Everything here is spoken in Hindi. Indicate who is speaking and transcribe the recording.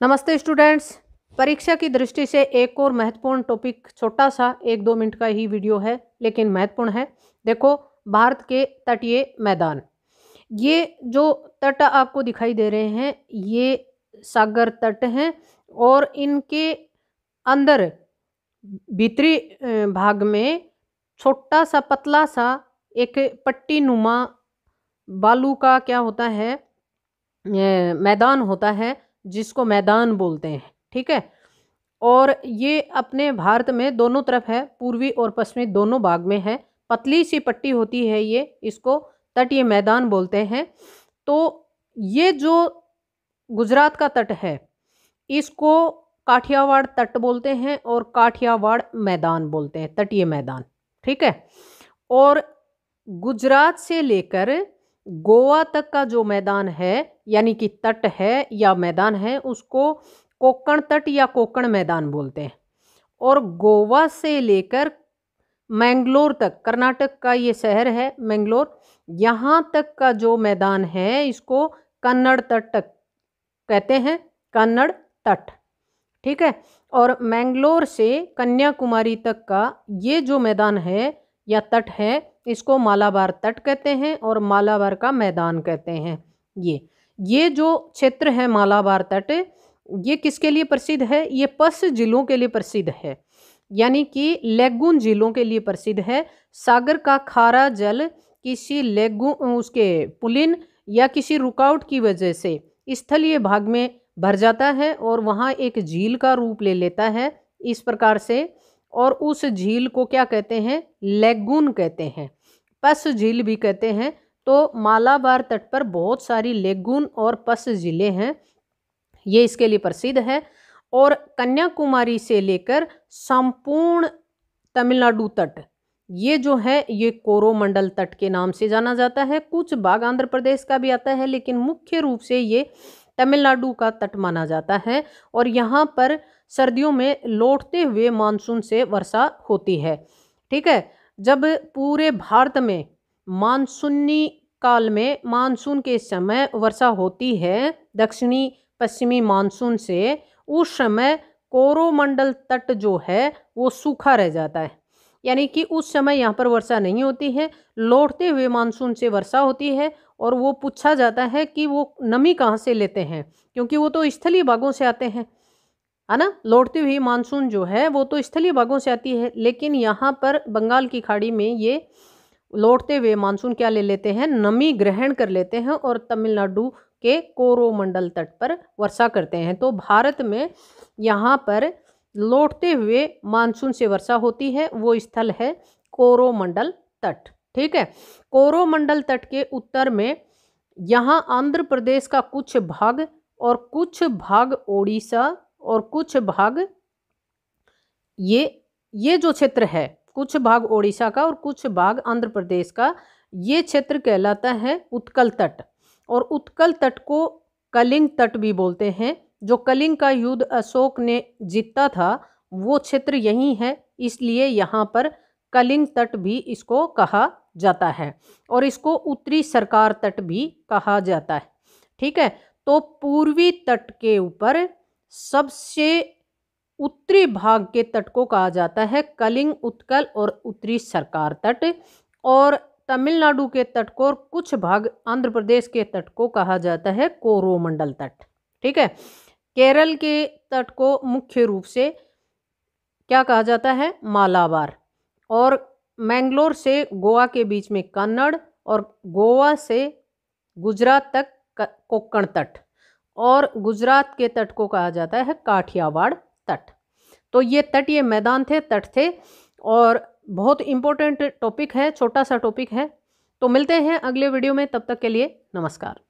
Speaker 1: नमस्ते स्टूडेंट्स। परीक्षा की दृष्टि से एक और महत्वपूर्ण टॉपिक छोटा सा एक दो मिनट का ही वीडियो है, लेकिन महत्वपूर्ण है। देखो, भारत के तटीय मैदान। ये जो तट आपको दिखाई दे रहे हैं, ये सागर तट हैं और इनके अंदर भीतरी भाग में छोटा सा, पतला सा एक पट्टी नुमा बालू का क्या होता है मैदान होता है। जिसको मैदान बोलते हैं, ठीक है? और ये अपने भारत में दोनों तरफ़ है, पूर्वी और पश्चिमी दोनों भाग में है। पतली सी पट्टी होती है ये, इसको तटीय मैदान बोलते हैं। तो ये जो गुजरात का तट है, इसको काठियावाड़ तट बोलते हैं और काठियावाड़ मैदान बोलते हैं, तटीय मैदान, ठीक है? और गुजरात से लेकर गोवा तक का जो मैदान है, यानी कि तट है या मैदान है, उसको कोकण तट या कोकण मैदान बोलते हैं। और गोवा से लेकर मैंगलोर तक, कर्नाटक का ये शहर है मैंगलोर, यहाँ तक का जो मैदान है, इसको कन्नड़ तट तक कहते हैं, कन्नड़ तट। ठीक है? और मैंगलोर से कन्याकुमारी तक का ये जो मैदान है या तट है इसको मालाबार तट कहते हैं और मालाबार का मैदान कहते हैं। ये ये जो क्षेत्र है मालाबार तट, ये किसके लिए प्रसिद्ध है? ये पस जिलों के लिए प्रसिद्ध है। यानी कि लेगुन जिलों के लिए प्रसिद्ध है। सागर का खारा जल किसी लेगुन उसके पुलिन या किसी रुकावट की वजह से स्थलीय भाग में भर जाता है और वहाँ एक झील का रूप ले लेता है इस प्रकार से। और उस झील को क्या कहते हैं? लेगुन कहते हैं। पस झील भी कहते हैं। तो मालाबार तट पर बहुत सारी लेगुन और पस झीलें हैं। ये इसके लिए प्रसिद्ध है। और कन्याकुमारी से लेकर संपूर्ण तमिलनाडु तट, ये जो है, ये कोरोमंडल तट के नाम से जाना जाता है। कुछ भाग आंध्र प्रदेश का भी आता है, लेकिन मुख्य रूप से ये तमिलनाडु का तट माना जाता है। और यहाँ पर सर्दियों में लौटते हुए मानसून से वर्षा होती है। ठीक है? जब पूरे भारत में मानसूनी काल में मानसून के समय वर्षा होती है, दक्षिणी पश्चिमी मानसून से उस समय कोरोमंडल तट जो है, वो सूखा रह जाता है। यानी कि उस समय यहाँ पर वर्षा नहीं होती है, लौटते हुए मानसून से वर्षा होती है और वो पूछा जाता है कि वो नमी कहाँ से लेते हैं, क्योंकि वो तो स्थलीय भागों से आते हैं। है ना? लौटती हुई मानसून जो है, वो तो स्थलीय भागों से आती है, लेकिन यहाँ पर बंगाल की खाड़ी में ये लौटते हुए मानसून क्या ले लेते हैं? नमी ग्रहण कर लेते हैं और तमिलनाडु के कोरोमंडल तट पर वर्षा करते हैं। तो भारत में यहाँ पर लौटते हुए मानसून से वर्षा होती है, वो स्थल है कोरोमंडल तट, ठीक है? कोरोमंडल तट के उत्तर में यहाँ आंध्र प्रदेश का कुछ भाग और कुछ भाग ओडिशा और कुछ भाग ये ये जो क्षेत्र है, कुछ भाग ओडिशा का और कुछ भाग आंध्र प्रदेश का, ये क्षेत्र कहलाता है उत्कल तट। और उत्कल तट को कलिंग तट भी बोलते हैं। जो कलिंग का युद्ध अशोक ने जीता था, वो क्षेत्र यही है, इसलिए यहाँ पर कलिंग तट भी इसको कहा जाता है और इसको उत्तरी सरकार तट भी कहा जाता है। ठीक है? तो पूर्वी तट के ऊपर सबसे उत्तरी भाग के तट को कहा जाता है कलिंग, उत्कल और उत्तरी सरकार तट। और तमिलनाडु के तट को और कुछ भाग आंध्र प्रदेश के तट को कहा जाता है कोरोमंडल तट। ठीक है? केरल के तट को मुख्य रूप से क्या कहा जाता है? मालाबार। और मैंगलोर से गोवा के बीच में कन्नड़ और गोवा से गुजरात तक कोक्कण तट। और गुजरात के तट को कहा जाता है काठियावाड़ तट। तो ये तट, ये मैदान थे, तट थे और बहुत इम्पोर्टेंट टॉपिक है, छोटा सा टॉपिक है। तो मिलते हैं अगले वीडियो में, तब तक के लिए नमस्कार।